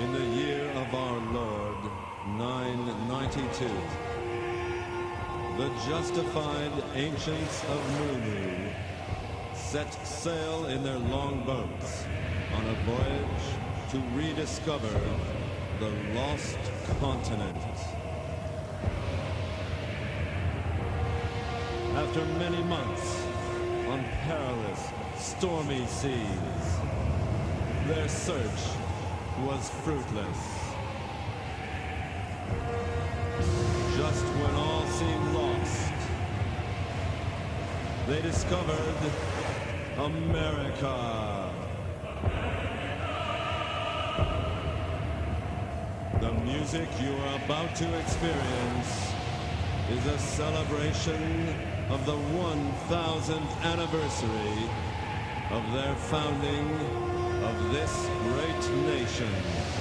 in the year of our Lord, 992, the justified ancients of Mu Mu set sail in their long boats on a voyage to rediscover the lost continent. After many months on perilous, stormy seas, their search was fruitless. Just when all seemed lost, they discovered America. The music you are about to experience is a celebration of the 1000th anniversary of their founding of this great nation.